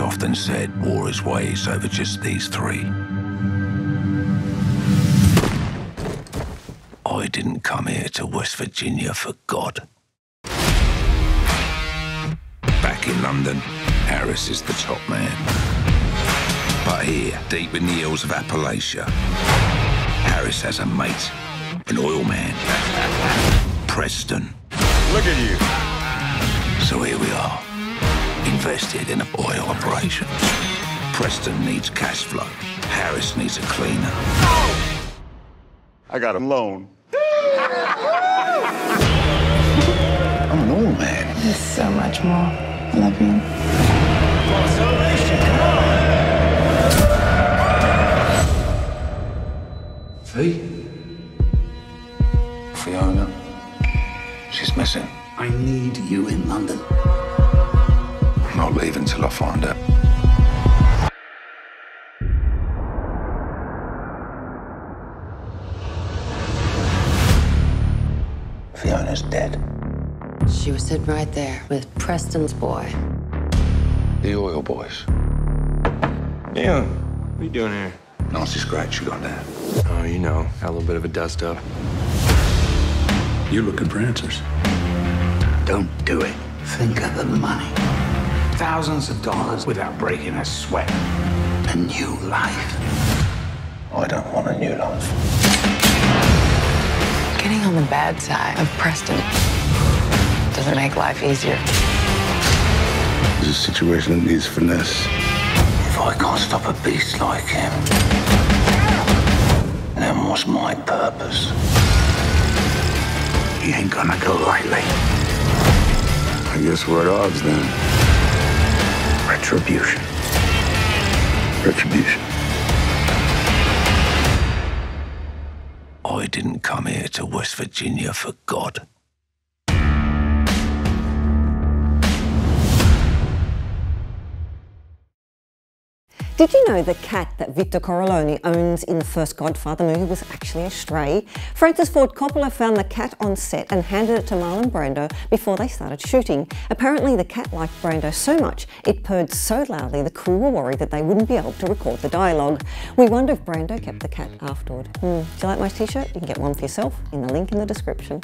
often said war is waged over just these three. I didn't come here to West Virginia for God. Back in London, Harris is the top man. But here, deep in the hills of Appalachia, Harris has a mate, an oil man, Preston. Look at you. So here we are, invested in an oil operation. Preston needs cash flow. Harris needs a cleaner. I got a loan. I'm an old man. There's so much more. I love you. Fee? Fiona? She's missing. I need you in London. I'm not leaving till I find her. Fiona's dead. She was sitting right there with Preston's boy. The oil boys. Yeah, what are you doing here? Nasty scratch you got there. Oh, you know, had a little bit of a dust up. You're looking for answers. Don't do it. Think of the money. Thousands of dollars without breaking a sweat. A new life. I don't want a new life. Getting on the bad side of Preston doesn't make life easier. It's a situation that needs finesse. If I can't stop a beast like him, then what's my purpose? He ain't gonna go lightly. I guess we're at odds then. Retribution. Retribution. I didn't come here to West Virginia for God. Did you know the cat that Victor Corleone owns in the first Godfather movie was actually a stray? Francis Ford Coppola found the cat on set and handed it to Marlon Brando before they started shooting. Apparently the cat liked Brando so much it purred so loudly the crew were worried that they wouldn't be able to record the dialogue. We wonder if Brando kept the cat afterward. Hmm. Do you like my t-shirt? You can get one for yourself in the link in the description.